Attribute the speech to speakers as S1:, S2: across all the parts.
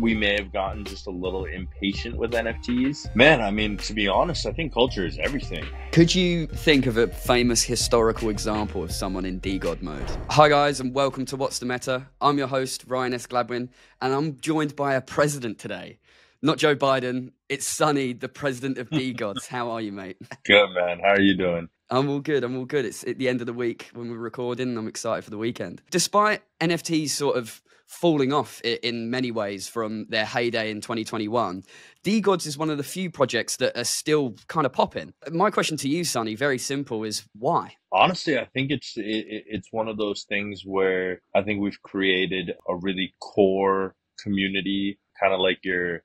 S1: we may have gotten just a little impatient with NFTs. Man, I mean, to be honest, I think culture is everything.
S2: Could you think of a famous historical example of someone in DeGod mode? Hi, guys, and welcome to What's the Meta. I'm your host, Ryan S. Gladwin, and I'm joined by a president today. Not Joe Biden, it's Sunny, the president of DeGods. How are you, mate?
S1: Good, man. How are you doing?
S2: I'm all good. I'm all good. It's at the end of the week when we're recording. I'm excited for the weekend. Despite NFTs sort of falling off in many ways from their heyday in 2021, DeGods is one of the few projects that are still kind of popping. My question to you, Sunny, very simple, is why?
S1: Honestly, I think it's it, it's one of those things where I think we've created a really core community, kind of like your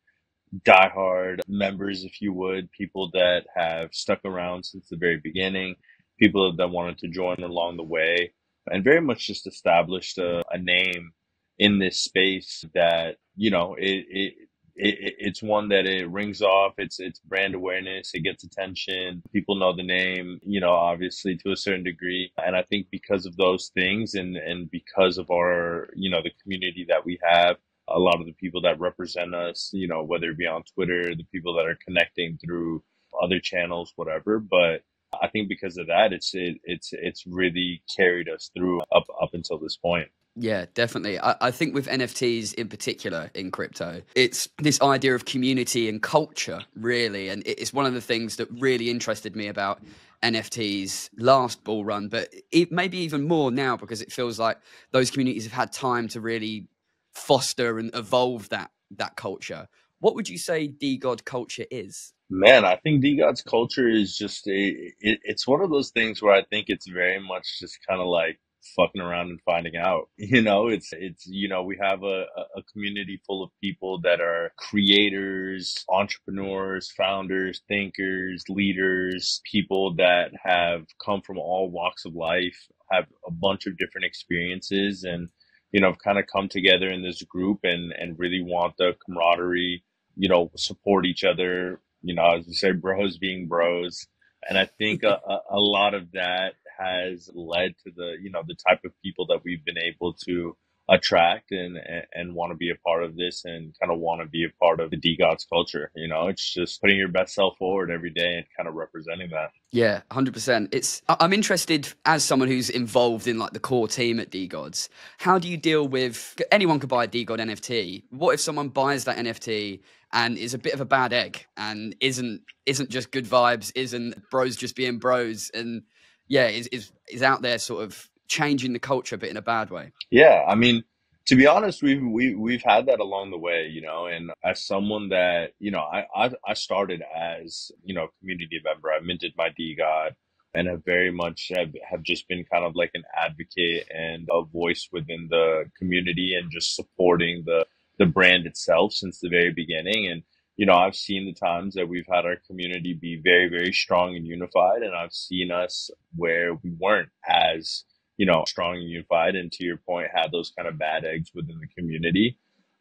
S1: diehard members, if you would, people that have stuck around since the very beginning, people that wanted to join along the way, and very much just established a, a name in this space that you know it, it it, it's one that it rings off. It's it's brand awareness. It gets attention. People know the name, you know, obviously to a certain degree. And I think because of those things, and and because of our, you know, the community that we have, a lot of the people that represent us, you know, whether it be on Twitter, the people that are connecting through other channels, whatever. But I think because of that, it's it, it's it's really carried us through up up until this point.
S2: Yeah, definitely. I, I, think with NFTs in particular in crypto, it's this idea of community and culture, really. And it's one of the things that really interested me about NFTs last bull run, but it, maybe even more now because it feels like those communities have had time to really foster and evolve that that culture. What would you say DeGod culture is?
S1: Man, I think DeGod's culture is just a, it, it's one of those things where I think it's very much just kind of like fucking around and finding out. You know, it's it's you know we have a, a community full of people that are creators, entrepreneurs, founders, thinkers, leaders, people that have come from all walks of life, have a bunch of different experiences, and you know have kind of come together in this group and and really want the camaraderie. You know, support each other. You know, as you say, bros being bros. And I think a, a lot of that has led to the you know the type of people that we've been able to attract and and, and want to be a part of this and kind of want to be a part of the DeGods culture. You know, it's just putting your best self forward every day and kind of representing that.
S2: Yeah, hundred percent. It's I'm interested as someone who's involved in like the core team at DeGods. How do you deal with anyone could buy a DeGod NFT? What if someone buys that NFT and is a bit of a bad egg and isn't isn't just good vibes, isn't bros just being bros and yeah, is is is out there sort of changing the culture, but in a bad way.
S1: Yeah, I mean, to be honest, we've we, we've had that along the way, you know. And as someone that you know, I I, I started as you know community member. I minted my DeGod and have very much have, have just been kind of like an advocate and a voice within the community and just supporting the the brand itself since the very beginning. And you know, I've seen the times that we've had our community be very, very strong and unified, and I've seen us where we weren't as, you know, strong and unified, and to your point, had those kind of bad eggs within the community.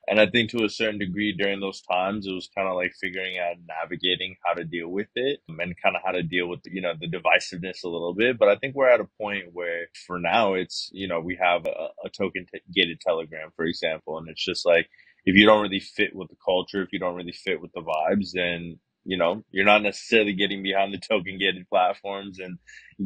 S1: And I think to a certain degree during those times, it was kind of like figuring out navigating how to deal with it and kind of how to deal with, you know, the divisiveness a little bit. But I think we're at a point where for now, it's, you know, we have a, a token gated telegram, for example, and it's just like, if you don't really fit with the culture, if you don't really fit with the vibes, then you know you're not necessarily getting behind the token gated platforms and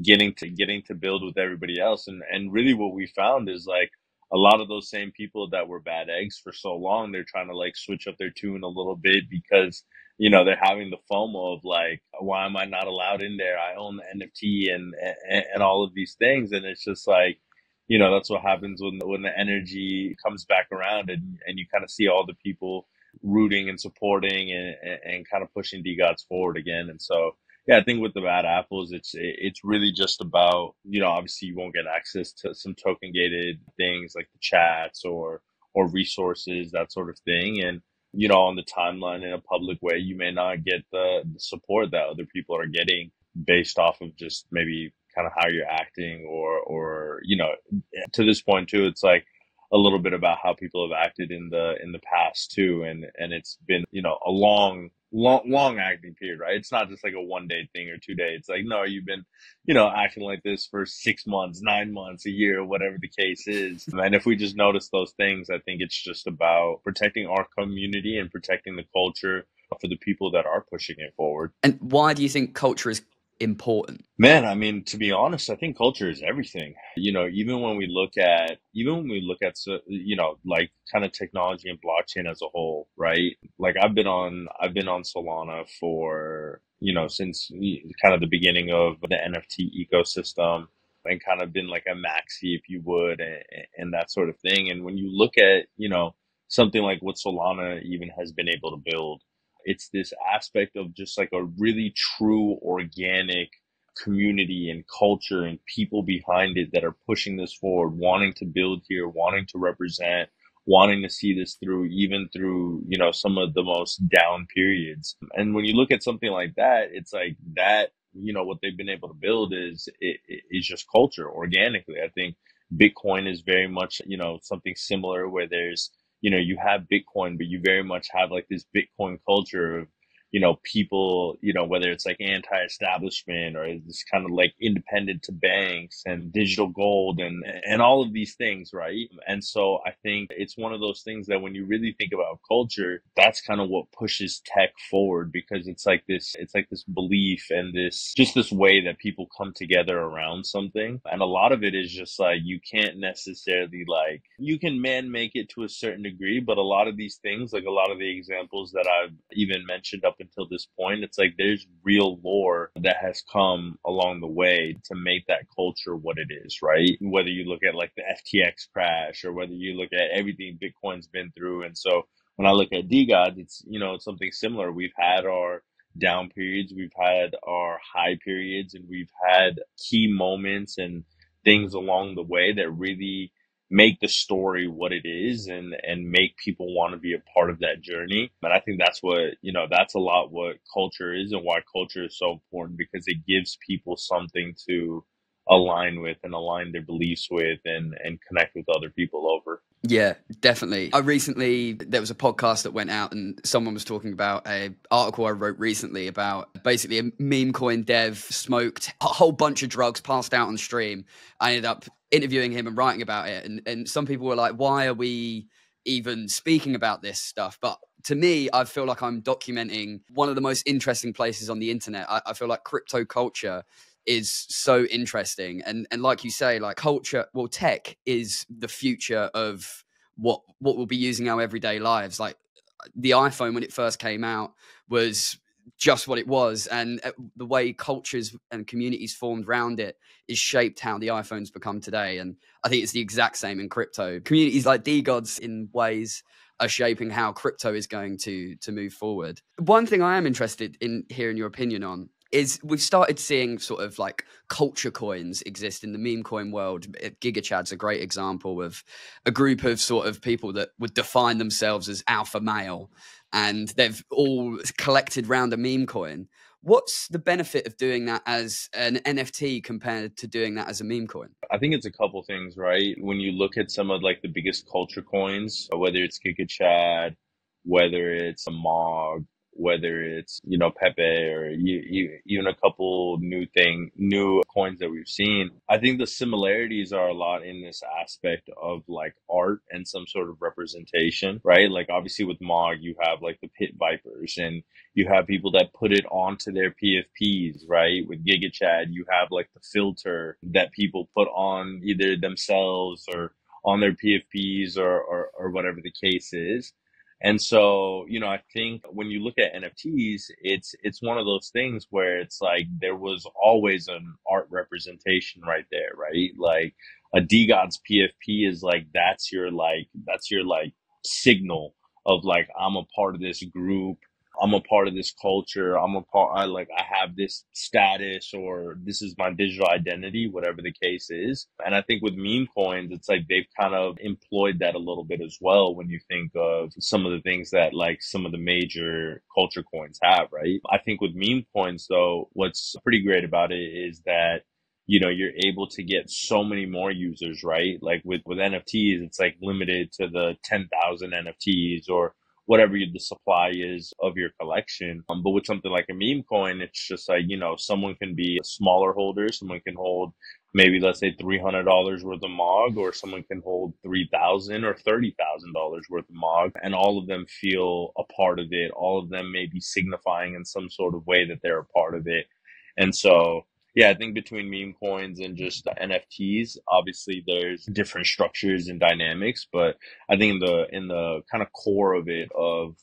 S1: getting to getting to build with everybody else. And and really, what we found is like a lot of those same people that were bad eggs for so long, they're trying to like switch up their tune a little bit because you know they're having the FOMO of like, why am I not allowed in there? I own the NFT and and, and all of these things, and it's just like you know that's what happens when when the energy comes back around and and you kind of see all the people rooting and supporting and, and, kind of pushing DeGods forward again. And so yeah, I think with the bad apples, it's it's really just about you know obviously you won't get access to some token gated things like the chats or or resources that sort of thing and you know on the timeline in a public way you may not get the support that other people are getting based off of just maybe kind of how you're acting or or you know to this point too it's like a little bit about how people have acted in the in the past too and and it's been you know a long long long acting period, right? It's not just like a one day thing or two day. It's like no, you've been, you know, acting like this for six months, nine months, a year, whatever the case is. And if we just notice those things, I think it's just about protecting our community and protecting the culture for the people that are pushing it forward.
S2: And why do you think culture is important?
S1: Man, I mean, to be honest, I think culture is everything. You know, even when we look at, even when we look at, you know, like kind of technology and blockchain as a whole, right? Like I've been on, I've been on Solana for, you know, since kind of the beginning of the NFT ecosystem and kind of been like a maxi, if you would, and, and that sort of thing. And when you look at, you know, something like what Solana even has been able to build, it's this aspect of just like a really true organic community and culture and people behind it that are pushing this forward, wanting to build here, wanting to represent, wanting to see this through, even through, you know, some of the most down periods. And when you look at something like that, it's like that, you know, what they've been able to build is, it, it's just culture organically. I think Bitcoin is very much, you know, something similar where there's, you know, you have Bitcoin, but you very much have like this Bitcoin culture of you know, people, you know, whether it's like anti-establishment or this kind of like independent to banks and digital gold and and all of these things, right? And so I think it's one of those things that when you really think about culture, that's kind of what pushes tech forward because it's like this it's like this belief and this just this way that people come together around something. And a lot of it is just like you can't necessarily like you can man make it to a certain degree, but a lot of these things, like a lot of the examples that I've even mentioned up until this point. It's like there's real lore that has come along the way to make that culture what it is, right? Whether you look at like the FTX crash or whether you look at everything Bitcoin's been through. And so when I look at DeGods, it's, you know, something similar. We've had our down periods, we've had our high periods, and we've had key moments and things along the way that really make the story what it is and and make people want to be a part of that journey and i think that's what you know that's a lot what culture is and why culture is so important because it gives people something to align with and align their beliefs with and and connect with other people over
S2: yeah, definitely. I recently there was a podcast that went out and someone was talking about a article I wrote recently about basically a meme coin dev smoked a whole bunch of drugs passed out on stream. I ended up interviewing him and writing about it and and some people were like why are we even speaking about this stuff? But to me i feel like i'm documenting one of the most interesting places on the internet. I, I feel like crypto culture is so interesting and and like you say like culture well tech is the future of what what we'll be using our everyday lives. Like the iphone when it first came out was just what it was and uh, the way cultures and communities formed around it is shaped how the iphones become today and i think it's the exact same in crypto communities like DeGods in ways are shaping how crypto is going to to move forward one thing i am interested in hearing your opinion on is we've started seeing sort of like culture coins exist in the meme coin world. GigaChad's a great example of a group of sort of people that would define themselves as alpha male and they've all collected round a meme coin. What's the benefit of doing that as an NFT compared to doing that as a meme coin?
S1: I think it's a couple things, right? When you look at some of like the biggest culture coins, whether it's GigaChad, whether it's a Mog, whether it's you know Pepe or you, you, even a couple new thing new coins that we've seen. I think the similarities are a lot in this aspect of like art and some sort of representation, right? Like obviously with Mog, you have like the pit vipers and you have people that put it onto their PFPs, right? With GigaChad, you have like the filter that people put on either themselves or on their PFPs or, or, or whatever the case is. And so, you know, I think when you look at NFTs, it's it's one of those things where it's like there was always an art representation right there, right? Like a DeGods PFP is like that's your like that's your like signal of like I'm a part of this group I'm a part of this culture. I'm a part, I like, I have this status or this is my digital identity, whatever the case is. And I think with meme coins, it's like they've kind of employed that a little bit as well when you think of some of the things that like some of the major culture coins have, right? I think with meme coins though, what's pretty great about it is that you know you're able to get so many more users right like with with nfts it's like limited to the 10,000 nfts or whatever the supply is of your collection. Um, but with something like a meme coin, it's just like, you know, someone can be a smaller holder, someone can hold maybe let's say $300 worth of MOG or someone can hold 3000 or $30,000 worth of MOG and all of them feel a part of it. All of them may be signifying in some sort of way that they're a part of it. And so yeah, I think between meme coins and just NFTs, obviously there's different structures and dynamics, but I think in the in the kind of core of it of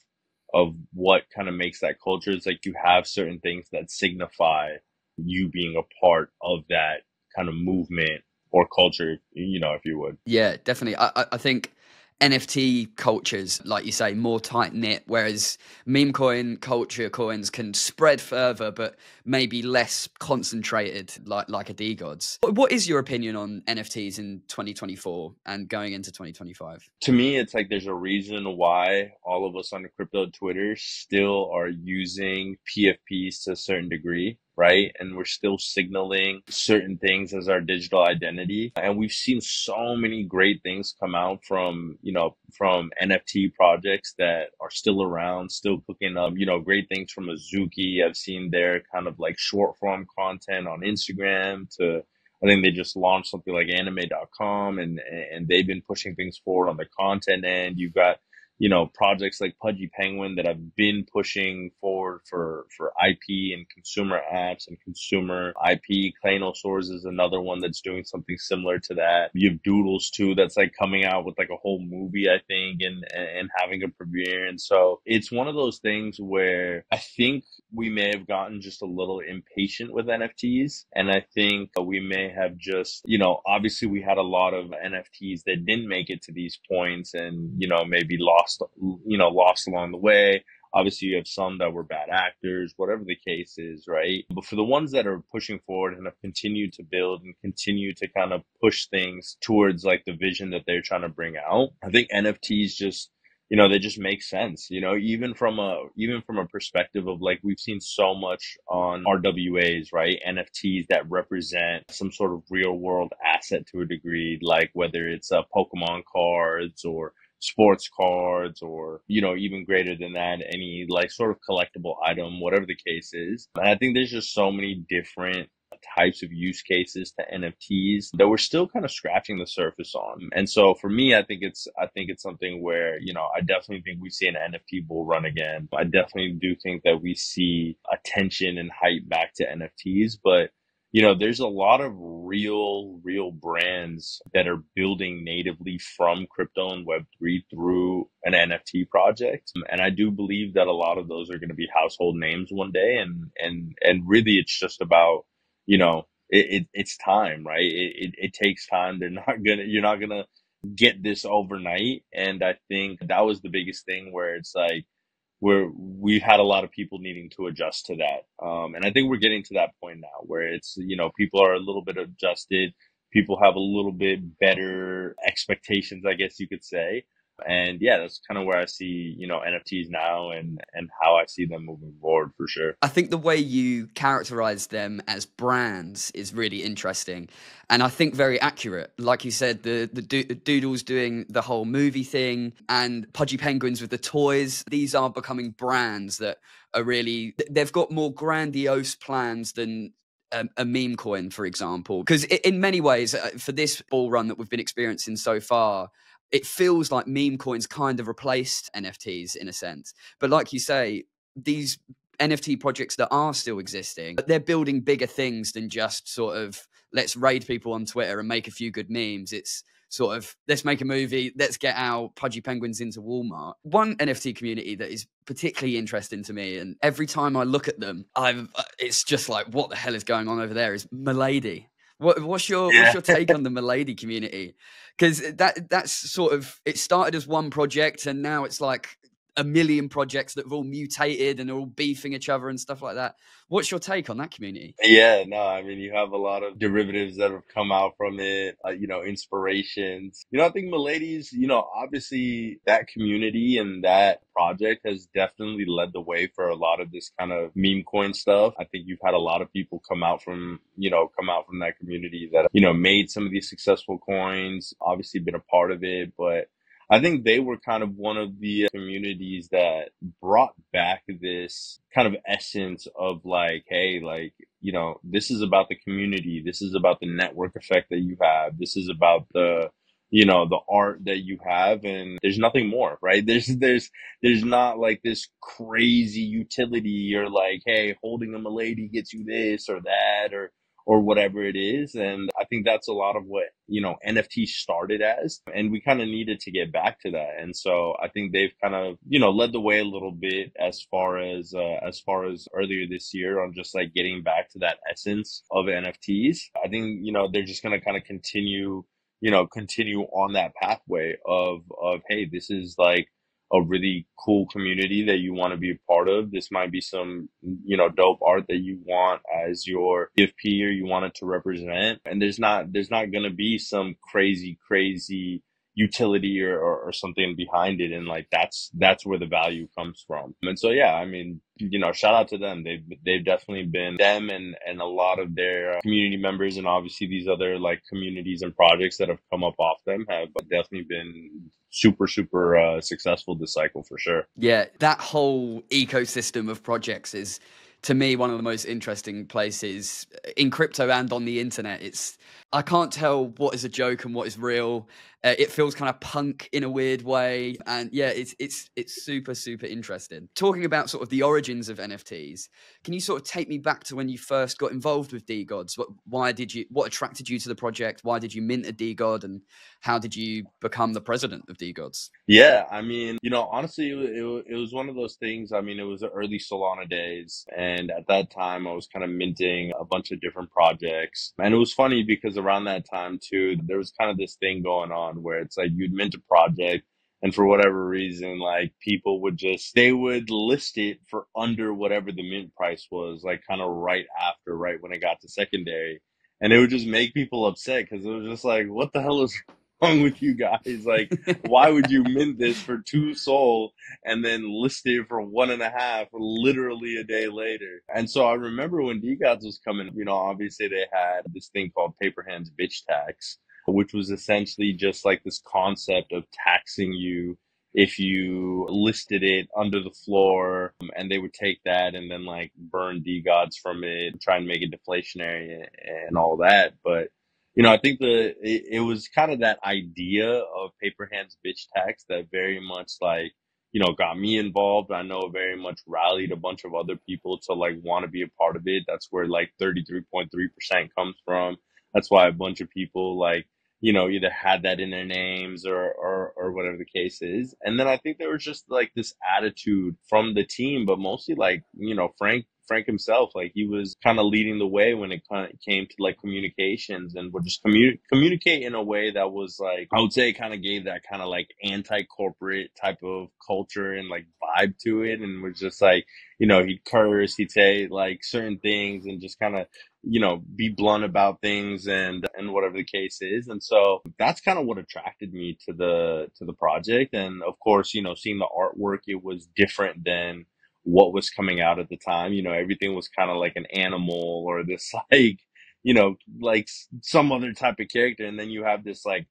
S1: of what kind of makes that culture is like you have certain things that signify you being a part of that kind of movement or culture, you know, if you would.
S2: Yeah, definitely. I, I think NFT cultures, like you say, more tight knit, whereas meme coin culture coins can spread further, but maybe less concentrated, like like a DeGods. What is your opinion on NFTs in 2024 and going into 2025?
S1: To me, it's like there's a reason why all of us on the crypto Twitter still are using PFPs to a certain degree right? And we're still signaling certain things as our digital identity. And we've seen so many great things come out from, you know, from NFT projects that are still around, still cooking up, you know, great things from Azuki. I've seen their kind of like short form content on Instagram to, I think they just launched something like anime.com and, and they've been pushing things forward on the content end. You've got you know, projects like Pudgy Penguin that I've been pushing forward for, for IP and consumer apps and consumer IP. Claynosaurz is another one that's doing something similar to that. You have Doodles too, that's like coming out with like a whole movie, I think, and, and having a premiere. And so it's one of those things where I think we may have gotten just a little impatient with NFTs. And I think we may have just, you know, obviously we had a lot of NFTs that didn't make it to these points and, you know, maybe lost, you know, lost along the way. Obviously, you have some that were bad actors, whatever the case is, right? But for the ones that are pushing forward and have continued to build and continue to kind of push things towards like the vision that they're trying to bring out, I think NFTs just you know they just make sense you know even from a even from a perspective of like we've seen so much on rwas right? Nfts that represent some sort of real world asset to a degree like whether it's uh, pokemon cards or sports cards or you know even greater than that any like sort of collectible item whatever the case is. And i think there's just so many different types of use cases to NFTs that we're still kind of scratching the surface on. And so for me, I think it's I think it's something where, you know, I definitely think we see an NFT bull run again. I definitely do think that we see attention and hype back to NFTs, but you know, there's a lot of real, real brands that are building natively from crypto and Web3 through an NFT project. And I do believe that a lot of those are going to be household names one day. And, and, and really it's just about you know, it, it it's time, right? It, it, it takes time. They're not gonna, you're not gonna get this overnight. And I think that was the biggest thing where it's like, where we've had a lot of people needing to adjust to that. Um, and I think we're getting to that point now where it's, you know, people are a little bit adjusted. People have a little bit better expectations, I guess you could say. And yeah, that's kind of where I see, you know, NFTs now and and how I see them moving forward for sure.
S2: I think the way you characterize them as brands is really interesting and I think very accurate. Like you said, the the, do- Doodles doing the whole movie thing and Pudgy Penguins with the toys. These are becoming brands that are really they've got more grandiose plans than um, a meme coin, for example. Because in many ways, uh, for this bull run that we've been experiencing so far, it feels like meme coins kind of replaced NFTs in a sense. But like you say, these NFT projects that are still existing, they're building bigger things than just sort of let's raid people on Twitter and make a few good memes. It's sort of let's make a movie, let's get our pudgy penguins into Walmart. One NFT community that is particularly interesting to me, and every time I look at them, I'm uh, it's just like what the hell is going on over there? Is Milady. What, what's your yeah. what's your take on the Milady community? Because that that's sort of it started as one project and now it's like a million projects that have all mutated and are all beefing each other and stuff like that. What's your take on that community?
S1: Yeah, no, I mean, you have a lot of derivatives that have come out from it, uh, you know, inspirations. You know, I think Milady's, you know, obviously that community and that project has definitely led the way for a lot of this kind of meme coin stuff. I think you've had a lot of people come out from, you know, come out from that community that, you know, made some of these successful coins, obviously been a part of it, but I think they were kind of one of the uh, communities that brought back this kind of essence of like, hey, like, you know, this is about the community. This is about the network effect that you have. This is about the, you know, the art that you have and there's nothing more, right? There's, there's, there's not like this crazy utility or like, hey, holding a lady gets you this or that or, or whatever it is. And I think that's a lot of what, you know, NFT started as. And we kind of needed to get back to that. And so I think they've kind of, you know, led the way a little bit as far as, uh, as far as earlier this year on just like getting back to that essence of NFTs. I think, you know, they're just going to kind of continue, you know, continue on that pathway of, of, hey, this is like, a really cool community that you want to be a part of. This might be some, you know, dope art that you want as your PFP or you want it to represent. And there's not, there's not going to be some crazy, crazy utility or, or, or, something behind it. And like, that's, that's where the value comes from. And so, yeah, I mean, you know, shout out to them. They've, they've definitely been them and, and a lot of their community members and obviously these other like communities and projects that have come up off them have definitely been super super uh, successful this cycle for sure.
S2: Yeah, that whole ecosystem of projects is to me one of the most interesting places in crypto and on the internet. It's I can't tell what is a joke and what is real. Uh, it feels kind of punk in a weird way, and yeah, it's it's it's super super interesting. Talking about sort of the origins of NFTs, can you sort of take me back to when you first got involved with DeGods? What why did you what attracted you to the project? Why did you mint a DeGod, and how did you become the president of DeGods?
S1: Yeah, I mean, you know, honestly, it, it, it was one of those things. I mean, it was the early Solana days, and at that time, I was kind of minting a bunch of different projects, and it was funny because around that time too, there was kind of this thing going on where it's like you'd mint a project and for whatever reason, like people would just, they would list it for under whatever the mint price was, like kind of right after, right when it got to secondary. And it would just make people upset because it was just like, what the hell is wrong with you guys? Like, why would you mint this for two SOL and then list it for one and a half literally a day later? And so I remember when DeGods was coming, you know, obviously they had this thing called paper hands bitch tax, which was essentially just like this concept of taxing you if you listed it under the floor um, and they would take that and then like burn DeGods from it, try and make it deflationary and all that. But you know, I think the it, it was kind of that idea of paper hands bitch tax that very much like you know got me involved. I know very much rallied a bunch of other people to like want to be a part of it. That's where like thirty three point three percent comes from. That's why a bunch of people like you know either had that in their names or, or or whatever the case is. And then I think there was just like this attitude from the team, but mostly like you know Frank Frank himself, like he was kind of leading the way when it came to like communications and would just commu- communicate in a way that was like, I would say kind of gave that kind of like anti corporate type of culture and like vibe to it. And was just like, you know, he'd curse, he'd say like certain things and just kind of, you know, be blunt about things and, and whatever the case is. And so that's kind of what attracted me to the, to the project. And of course, you know, seeing the artwork, it was different than, what was coming out at the time. You know, everything was kind of like an animal or this like, you know, like some other type of character. And then you have this like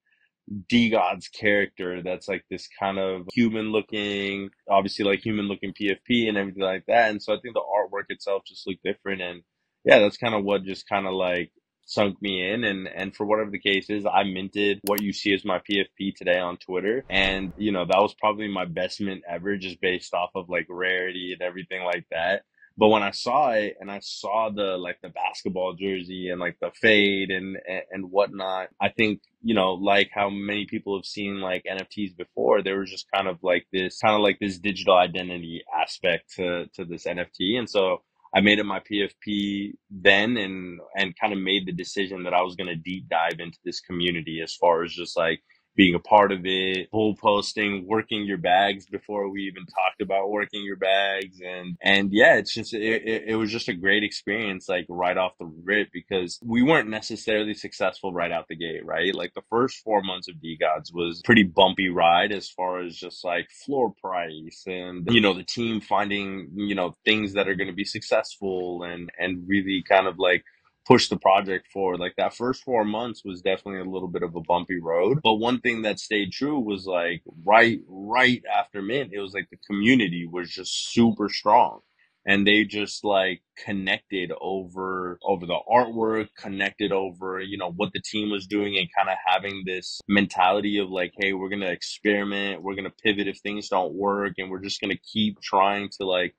S1: DeGod's character that's like this kind of human looking, obviously like human looking PFP and everything like that. And so I think the artwork itself just looked different. And yeah, that's kind of what just kind of like sunk me in and and for whatever the case is i minted what you see as my pfp today on twitter. And you know that was probably my best mint ever just based off of like rarity and everything like that. But when i saw it and i saw the like the basketball jersey and like the fade and and, and whatnot i think you know like how many people have seen like nfts before there was just kind of like this kind of like this digital identity aspect to to this nft and so I made it my PFP then and and kind of made the decision that I was going to deep dive into this community as far as just like being a part of it, pull posting, working your bags before we even talked about working your bags. And, and yeah, it's just, it, it, it was just a great experience, like right off the rip because we weren't necessarily successful right out the gate, right? Like the first four months of DeGods was pretty bumpy ride as far as just like floor price and, you know, the team finding, you know, things that are going to be successful and, and really kind of like push the project forward. Like that first four months was definitely a little bit of a bumpy road. But one thing that stayed true was like right, right after Mint, it was like the community was just super strong. And they just like connected over over the artwork, connected over, you know, what the team was doing and kind of having this mentality of like, hey, we're gonna experiment, we're gonna pivot if things don't work, and we're just gonna keep trying to like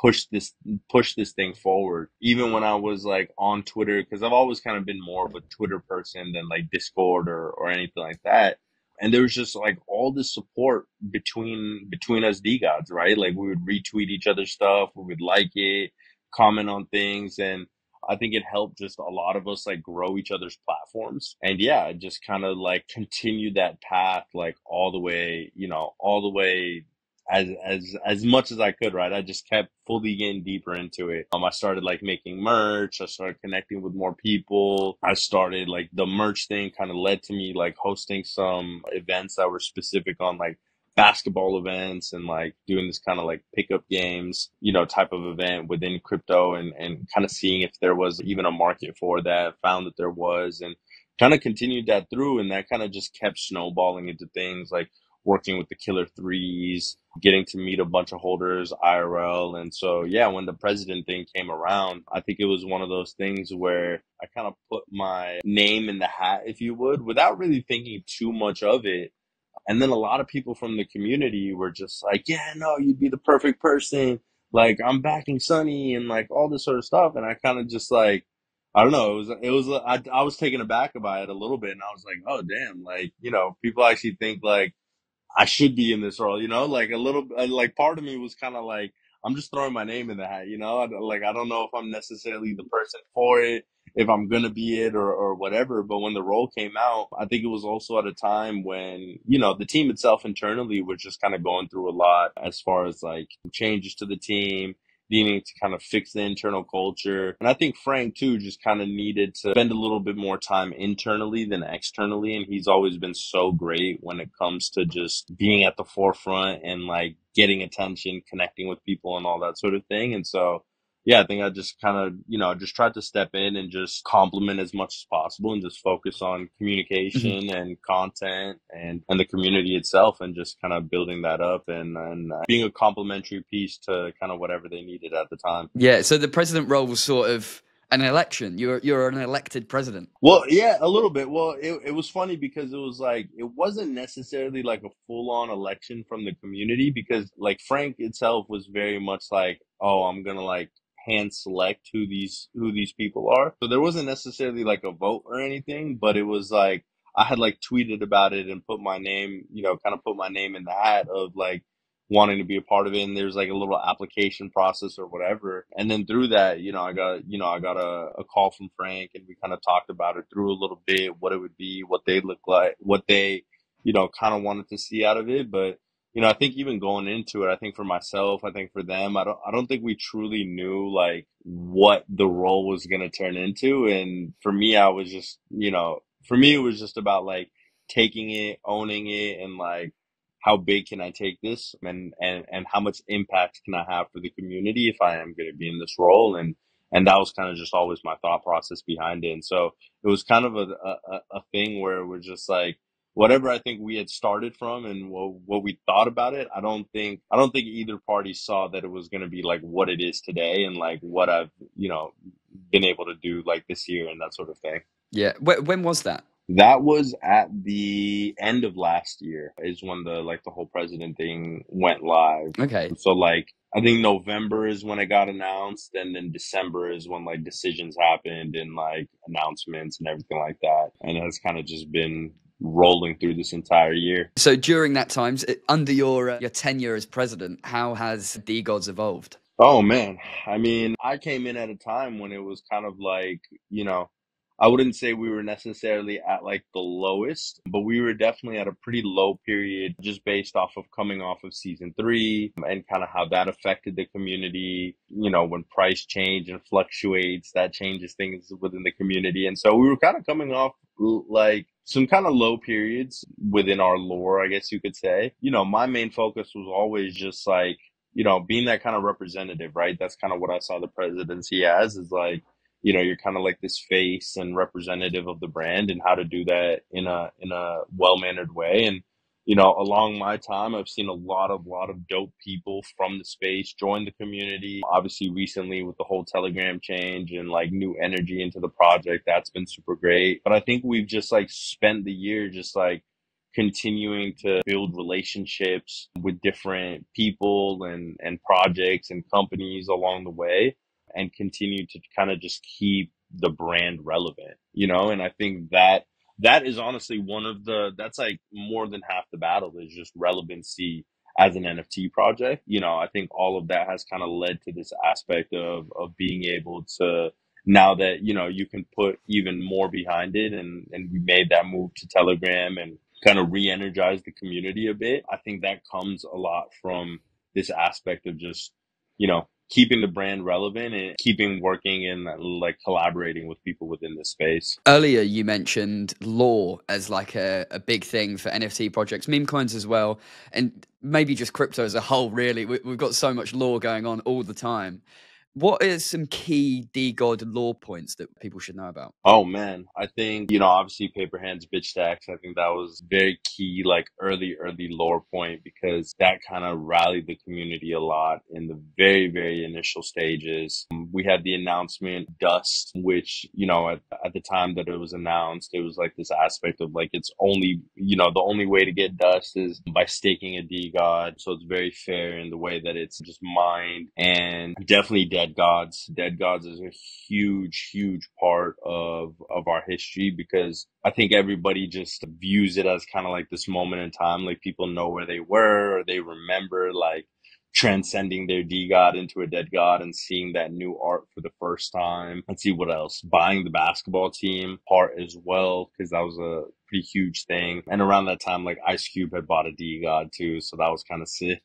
S1: push this push this thing forward. Even when i was like on twitter because i've always kind of been more of a twitter person than like discord or, or anything like that. And there was just like all this support between between us DeGods, right? Like we would retweet each other's stuff we would like it comment on things and I think it helped just a lot of us like grow each other's platforms. And yeah, just kind of like continue that path like all the way, you know, all the way as as as much as I could, right? I just kept fully getting deeper into it. Um, I started like making merch. I started connecting with more people. I started like the merch thing kind of led to me like hosting some events that were specific on like basketball events and like doing this kind of like pickup games, you know, type of event within crypto and and kind of seeing if there was even a market for that. Found that there was and kind of continued that through and that kind of just kept snowballing into things like working with the killer threes, getting to meet a bunch of holders IRL. And so, yeah, when the president thing came around, I think it was one of those things where I kind of put my name in the hat, if you would, without really thinking too much of it. And then a lot of people from the community were just like, yeah, no, you'd be the perfect person. Like, I'm backing Sunny and like all this sort of stuff. And I kind of just like, I don't know. It was, it was, I, I was taken aback by it a little bit. And I was like, oh, damn. Like, you know, people actually think like, I should be in this role, you know, like a little, uh, like part of me was kind of like, I'm just throwing my name in the hat, you know, I, like I don't know if I'm necessarily the person for it, if I'm gonna be it or or whatever. But when the role came out, I think it was also at a time when you know the team itself internally was just kind of going through a lot as far as like changes to the team needing to kind of fix the internal culture. And I think Frank too just kind of needed to spend a little bit more time internally than externally. And he's always been so great when it comes to just being at the forefront and like getting attention, connecting with people and all that sort of thing. And so yeah, I think I just kind of, you know, just tried to step in and just compliment as much as possible and just focus on communication mm-hmm. and content and, and the community itself and just kind of building that up and, and uh, being a complementary piece to kind of whatever they needed at the time.
S2: Yeah. So the president role was sort of an election. You're you're an elected president.
S1: Well, yeah, a little bit. Well, it it was funny because it was like it wasn't necessarily like a full on election from the community because like Frank itself was very much like, oh, I'm gonna like hand select who these who these people are. So there wasn't necessarily like a vote or anything, but it was like I had like tweeted about it and put my name, you know, kind of put my name in the hat of like wanting to be a part of it and there's like a little application process or whatever and then through that you know i got you know i got a, a call from frank and we kind of talked about it through a little bit what it would be what they look like what they you know kind of wanted to see out of it but you know, I think even going into it, I think for myself, I think for them, I don't, I don't think we truly knew like what the role was going to turn into. And for me, I was just, you know, for me, it was just about like taking it, owning it, and like how big can I take this, and and and how much impact can I have for the community if I am going to be in this role, and and that was kind of just always my thought process behind it. And so it was kind of a a, a thing where we're just like whatever I think we had started from and what, what we thought about it, I don't think I don't think either party saw that it was going to be like what it is today and like what I've you know been able to do like this year and that sort of thing.
S2: Yeah, when was that?
S1: That was at the end of last year is when the like the whole president thing went live.
S2: Okay.
S1: So like I think November is when it got announced, and then December is when like decisions happened and like announcements and everything like that. And it's kind of just been rolling through this entire year.
S2: So during that time, under your uh, your tenure as president, how has DeGods evolved?
S1: Oh man, I mean, I came in at a time when it was kind of like you know I wouldn't say we were necessarily at like the lowest, but we were definitely at a pretty low period just based off of coming off of season three and kind of how that affected the community. You know, when price change and fluctuates, that changes things within the community. And so we were kind of coming off like some kind of low periods within our lore, I guess you could say. You know, my main focus was always just like, you know, being that kind of representative, right? That's kind of what I saw the presidency as is like, you know you're kind of like this face and representative of the brand and how to do that in a in a well mannered way. And you know along my time i've seen a lot of lot of dope people from the space join the community. Obviously recently with the whole telegram change and like new energy into the project that's been super great. But i think we've just like spent the year just like continuing to build relationships with different people and and projects and companies along the way and continue to kind of just keep the brand relevant, you know? And I think that that is honestly one of the that's like more than half the battle is just relevancy as an NFT project. You know, I think all of that has kind of led to this aspect of of being able to now that, you know, you can put even more behind it and and we made that move to Telegram and kind of re-energize the community a bit. I think that comes a lot from this aspect of just, you know, keeping the brand relevant and keeping working and like collaborating with people within the space.
S2: Earlier, you mentioned lore as like a, a big thing for NFT projects, meme coins as well, and maybe just crypto as a whole. Really, we, we've got so much lore going on all the time. What are some key DeGod lore points that people should know about?
S1: Oh man, I think you know obviously paper hands bitch tax. I think that was very key, like early early lore point because that kind of rallied the community a lot in the very very initial stages. We had the announcement dust, which you know at, at the time that it was announced, it was like this aspect of like it's only you know the only way to get dust is by staking a DeGod, so it's very fair in the way that it's just mined and definitely dead gods. Dead gods is a huge, huge part of of our history because I think everybody just views it as kind of like this moment in time. Like people know where they were or they remember like transcending their DeGod into a dead god and seeing that new art for the first time. Let's see what else. Buying the basketball team part as well, because that was a pretty huge thing. And around that time, like Ice Cube had bought a DeGod too, so that was kind of sick.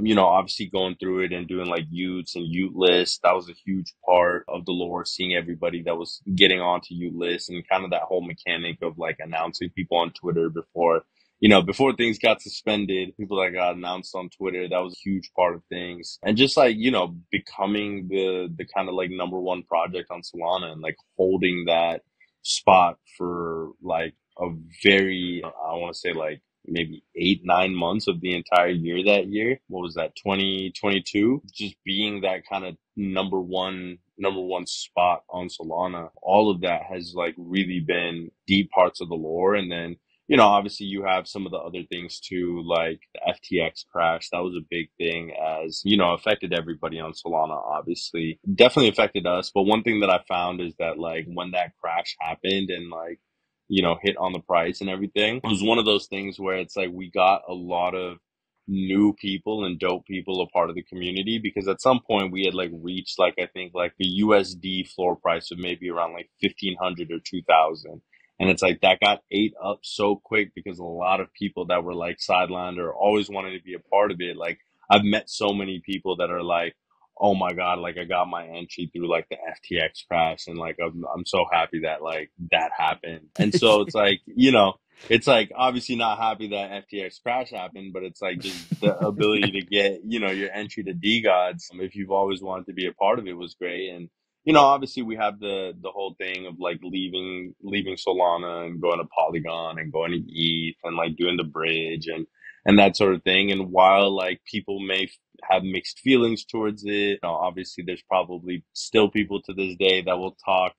S1: you know, obviously going through it and doing like y00ts and y00t lists, that was a huge part of the lore, seeing everybody that was getting onto y00t list and kind of that whole mechanic of like announcing people on Twitter before you know, before things got suspended, people that got announced on Twitter, that was a huge part of things. And just like, you know, becoming the, the kind of like number one project on Solana and like holding that spot for like a very, I want to say like maybe eight, nine months of the entire year that year. What was that? 2022? Just being that kind of number one number one spot on Solana. All of that has like really been deep parts of the lore. And then you know, obviously you have some of the other things too, like the FTX crash. That was a big thing as, you know, affected everybody on Solana, obviously. Definitely affected us. But one thing that I found is that like when that crash happened and like, you know, hit on the price and everything, it was one of those things where it's like we got a lot of new people and dope people a part of the community because at some point we had like reached like I think like the USD floor price of maybe around like 1500 or 2000 and it's like that got ate up so quick because a lot of people that were like sidelined or always wanted to be a part of it. Like I've met so many people that are like, oh my god, like I got my entry through like the FTX crash, and like I'm I'm so happy that like that happened. And so it's like you know. It's like obviously not happy that FTX crash happened, but it's like just the ability to get, you know, your entry to DeGods. Um, if you've always wanted to be a part of it was great. And you know, obviously we have the the whole thing of like leaving leaving Solana and going to Polygon and going to ETH and like doing the bridge and and that sort of thing. And while like people may have mixed feelings towards it, you know, obviously there's probably still people to this day that will talk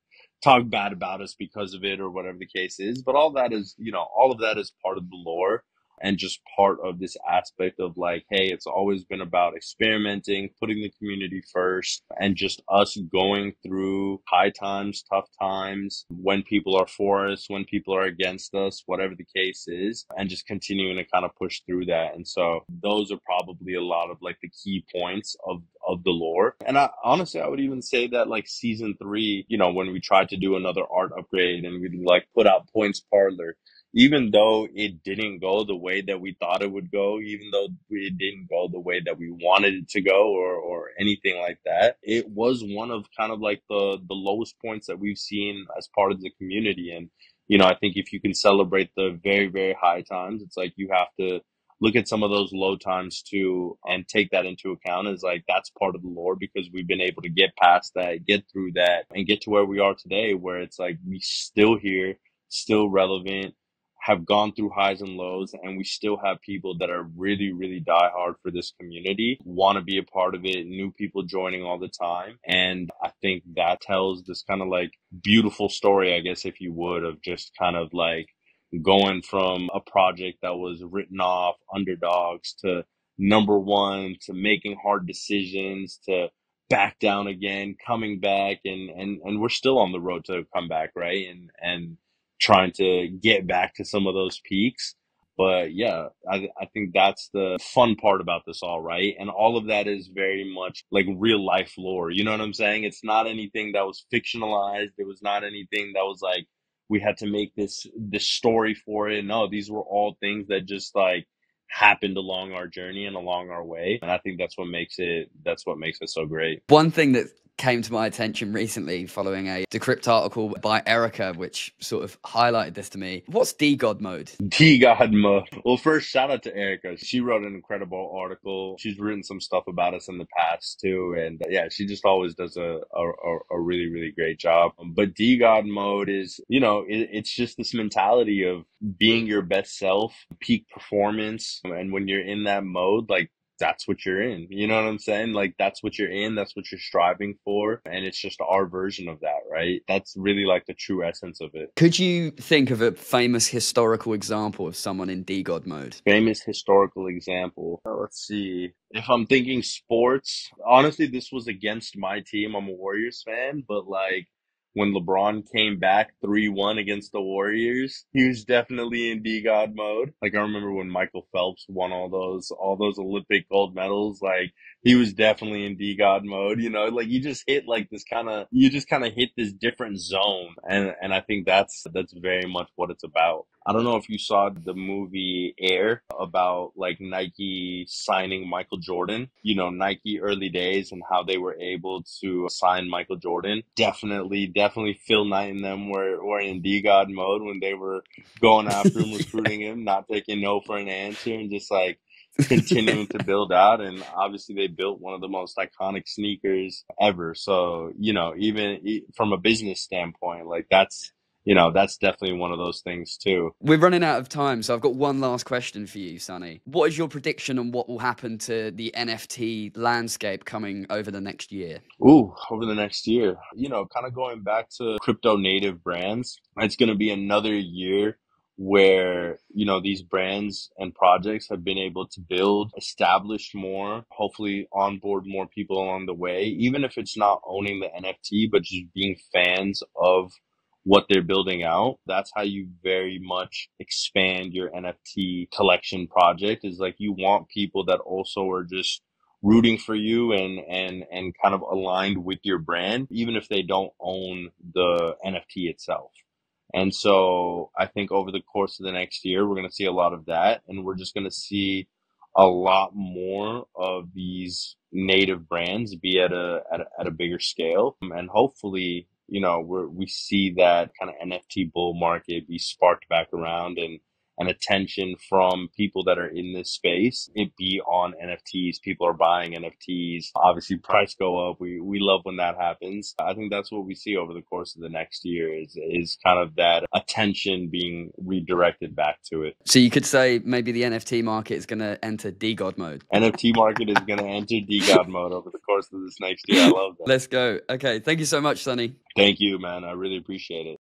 S1: talk bad about us because of it or whatever the case is. But all that is, you know, all of that is part of the lore and just part of this aspect of like, hey, it's always been about experimenting, putting the community first, and just us going through high times, tough times, when people are for us, when people are against us, whatever the case is, and just continuing to kind of push through that. And so those are probably a lot of like the key points of of the lore. And I honestly I would even say that like season three, you know, when we tried to do another art upgrade and we like put out points parlor even though it didn't go the way that we thought it would go, even though it didn't go the way that we wanted it to go or, or anything like that, it was one of kind of like the, the lowest points that we've seen as part of the community. And, you know, I think if you can celebrate the very, very high times, it's like you have to look at some of those low times too and take that into account is like that's part of the lore because we've been able to get past that, get through that, and get to where we are today, where it's like we still here, still relevant, have gone through highs and lows, and we still have people that are really, really die hard for this community, want to be a part of it, new people joining all the time. And I think that tells this kind of like beautiful story, I guess, if you would, of just kind of like going from a project that was written off underdogs to number one to making hard decisions to back down again coming back and and and we're still on the road to come back right and and trying to get back to some of those peaks but yeah I, I think that's the fun part about this all right and all of that is very much like real life lore you know what i'm saying it's not anything that was fictionalized it was not anything that was like we had to make this this story for it. No, these were all things that just like happened along our journey and along our way. And I think that's what makes it that's what makes it so great.
S2: One thing that came to my attention recently following a Decrypt article by Erica, which sort of highlighted this to me. What's DeGod mode?
S1: DeGod mode. Well, first, shout out to Erica. She wrote an incredible article. She's written some stuff about us in the past too. And uh, yeah, she just always does a, a, a really, really great job. But DeGod mode is, you know, it, it's just this mentality of being your best self, peak performance. And when you're in that mode, like that's what you're in. You know what I'm saying? Like that's what you're in, that's what you're striving for, and it's just our version of that, right? That's really like the true essence of it.
S2: Could you think of a famous historical example of someone in DeGod mode?
S1: Famous historical example. Uh, let's see. If I'm thinking sports, honestly, this was against my team. I'm a Warriors fan, but like when LeBron came back 3-1 against the Warriors, he was definitely in DeGod mode. Like I remember when Michael Phelps won all those all those Olympic gold medals, like he was definitely in DeGod mode, you know, like you just hit like this kind of you just kind of hit this different zone and and I think that's that's very much what it's about. I don't know if you saw the movie Air about like Nike signing Michael Jordan, you know, Nike early days and how they were able to sign Michael Jordan. Definitely, definitely Phil Knight and them were, were in DeGod mode when they were going after him, recruiting him, not taking no for an answer and just like continuing to build out and obviously they built one of the most iconic sneakers ever so you know even from a business standpoint like that's you know, that's definitely one of those things too.
S2: We're running out of time, so I've got one last question for you, Sunny. What is your prediction on what will happen to the NFT landscape coming over the next year?
S1: Ooh, over the next year. You know, kind of going back to crypto native brands, it's going to be another year where you know these brands and projects have been able to build establish more hopefully onboard more people along the way even if it's not owning the nft but just being fans of what they're building out. That's how you very much expand your NFT collection project is like you want people that also are just rooting for you and and and kind of aligned with your brand even if they don't own the NFT itself. And so I think over the course of the next year we're going to see a lot of that and we're just going to see a lot more of these native brands be at a, at a at a bigger scale. And hopefully you know, we we see that kind of NFT bull market be sparked back around and and attention from people that are in this space. It be on NFTs. People are buying NFTs. Obviously, price go up. We we love when that happens. I think that's what we see over the course of the next year is is kind of that attention being redirected back to it.
S2: So you could say maybe the NFT market is going to enter DeGod mode.
S1: NFT market is going to enter DeGod mode over the course of this next year. I love that.
S2: Let's go. Okay, thank you so much, Sunny.
S1: Thank you, man. I really appreciate it.